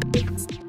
Thanks.